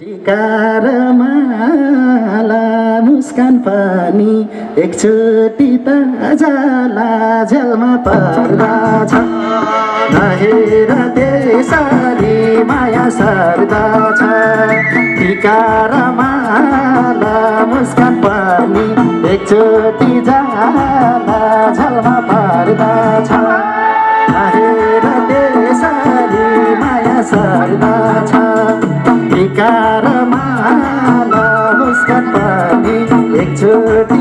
टिकार माला मुस्कान पनि एकचोटि त जाला झ्यालमा पर्दा छ। त्यसरी माया सर्दा छ। टिकार माला मुस्कान पनि एकचोटि जाला झ्यालमा पर्दा छ। त्यसरी माया सर्दा मुस्कान पनि एकचोटि झला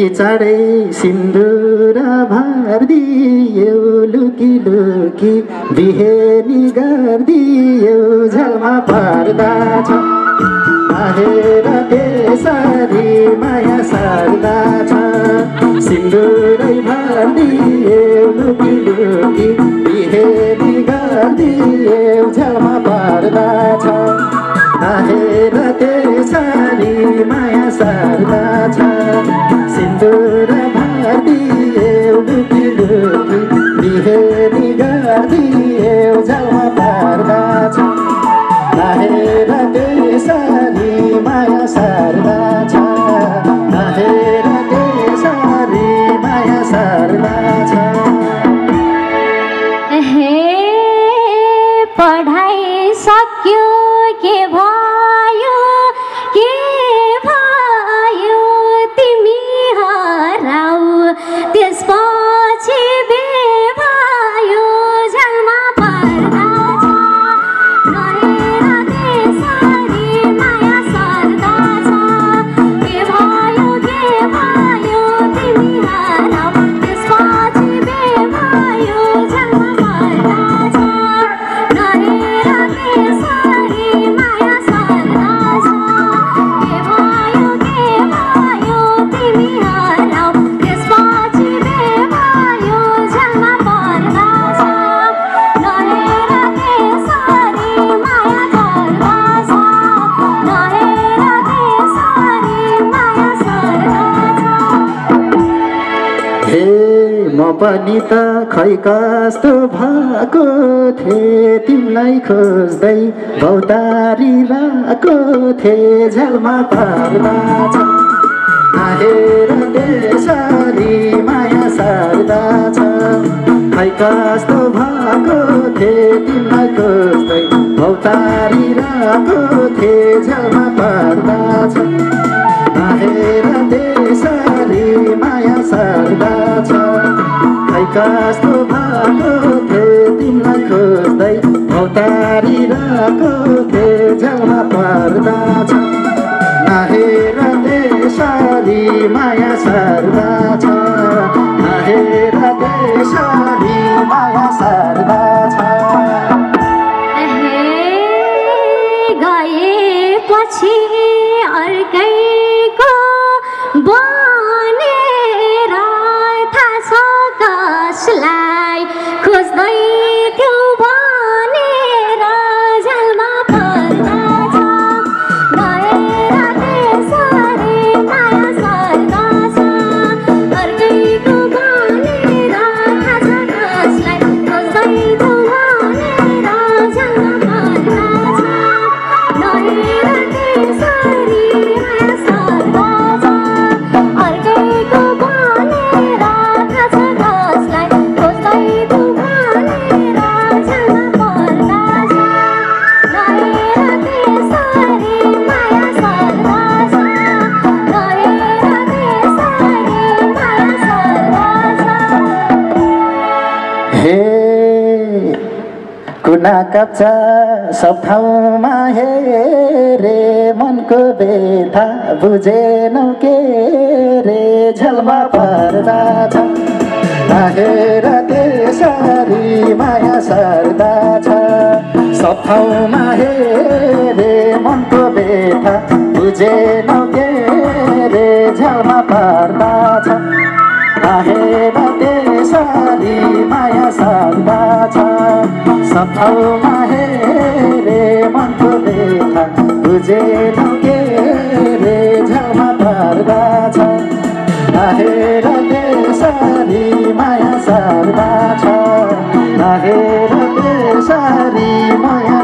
यति चाँडै सिन्दुर भरिदियो लुकी लुकी बिहेनी गरिदियो झलमा पर्दा छ। हेर त्यसरी माया सर्दा छ। सिन्दुरै भरिदियो लुकी लुकी बिहेनी गरिदियो झलमा पर्दा छ। हेर त्यसरी माया सर्दा छ। झलमा पर्दा छ माया सर्दा पनि त खै कस्तो भएको थिएँ? तिमीलाई खोज्दै भौतारी रहेको थिएँ। झ्यालमा पर्दा माया सर्दा छ। खै कस्तो भएको थिएँ? तिमीलाई खोज्दै भौतारी रहेको थिएँ। झ्यालमा पर्दा छ। माया सर्दा छ। कस्तो भएको थियो तिमीलाई खोज्दै भौतारी रहेको कुना कप्चा सब ठाउँमा हेरे मनको बेथा बुझेनौ के रे झलमा पर्दा छ। राखेर त्यसरी माया सर्दा छ। सब ठाउँमा हेरे मनको बेथा बुझेनौ के रे झलमा पर्दा छ। सब ठाउँमा हेरे मनको बेथा बुझेनौ के रे झलमा पर्दा छ। राखेर त्यसरी माया सर्दा छ। राखेर त्यसरी माया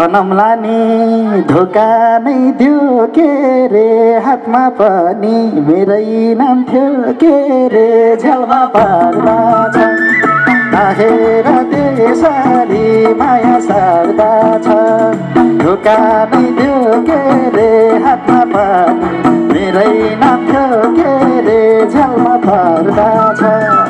भनौँला नि धोका नै दियो के रे? हातमा पनि मेरै नाम थियो के रे? झ्यालमा पर्दा छ। माया सर्दा छ। धोका नै दियो के रे? हातमा पनि मेरै नाम थियो के रे? झ्यालमा पर्दा छ।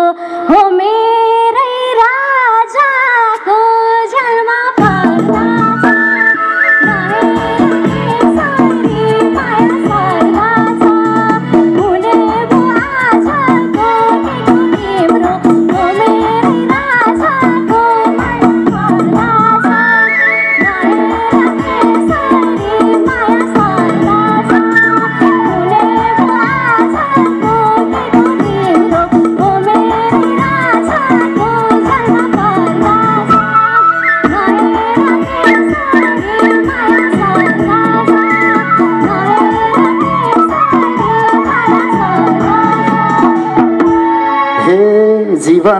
हो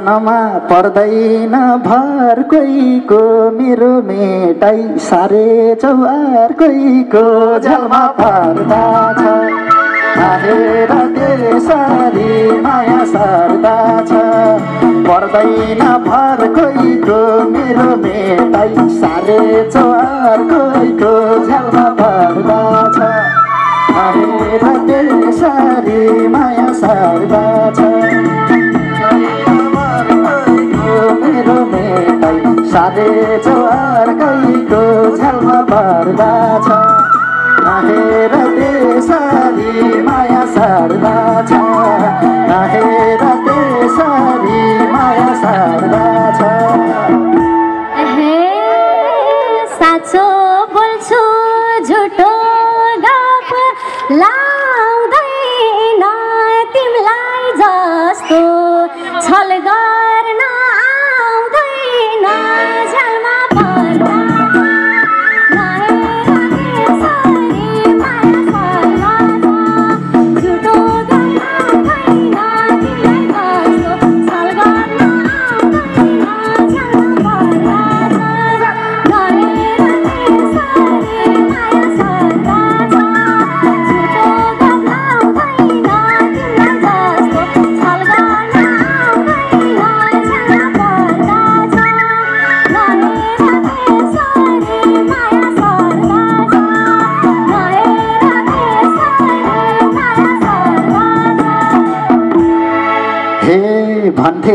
जीवनमा पर्दैन भर कोहीको मेरो मेटाइ सारे चौहार कोहीको झलमा पर्दा छ। माया सर्दा छ। पर्दैन भर कोहीको मेरो मेटाइ सारे चौहार कोहीको झलमा पर्दा छ। त्यसरी माया सर्दा छ। मेटाइ सारे चौहार कैको झ्यालमा पर्दा छ। नाहेर त्यसरी माया सर्दा छ।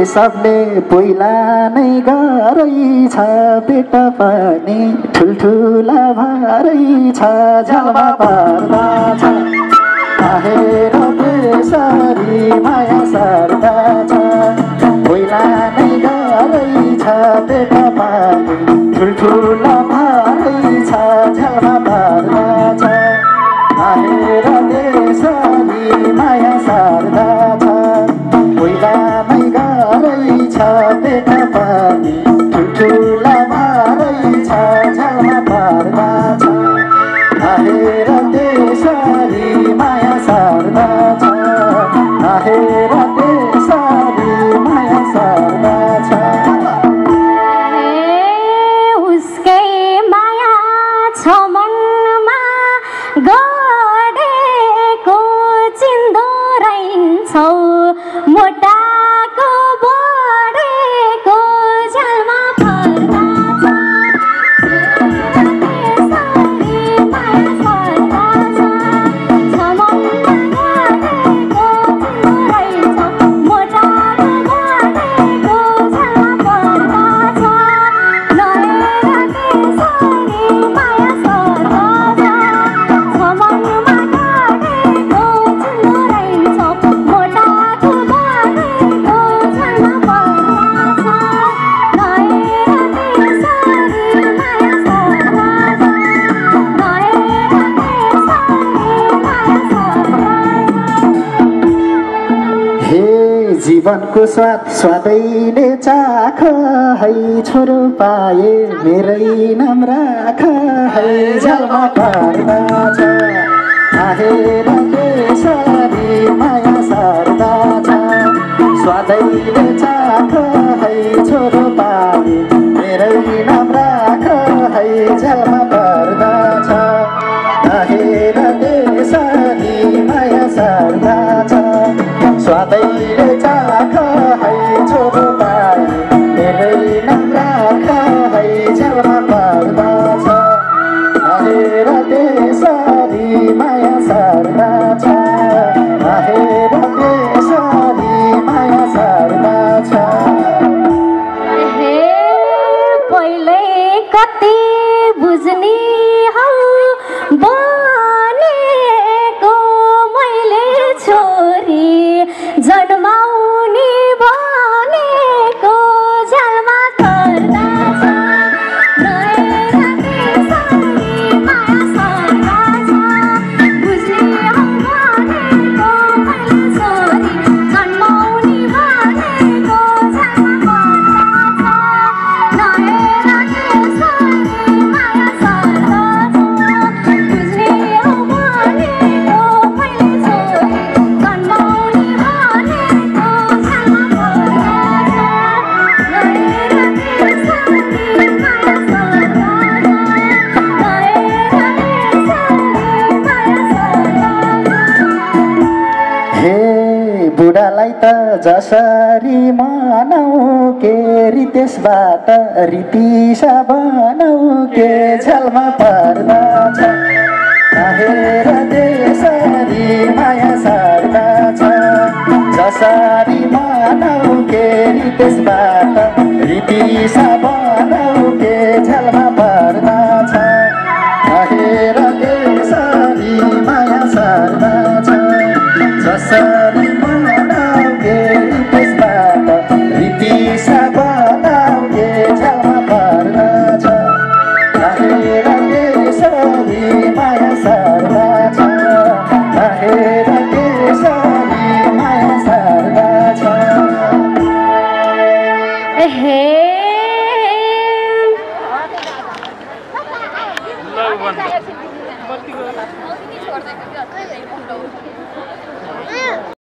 सबले पहिला नै गरै छ पेट पनि ठुल्ठुला भरै छ झलमा पर्दा छ। बाहेर माया सर्दा छ। पहिला नै गरै छ पेट पनि ठुल्ठुला जीवनको स्वाद स्वादैले चाख है छोरो पाए मेरै नाम राख है। जलमा पाए छ आहे रङ्गे सारी माया जाती बुझनी जसरी मानौ के रि त्यसबाट रिपिस बनौ के झलमा पर्दछ हेर त्यसरी माया सर्दछ जसरी मानौ के रि त्यसबाट रीति बन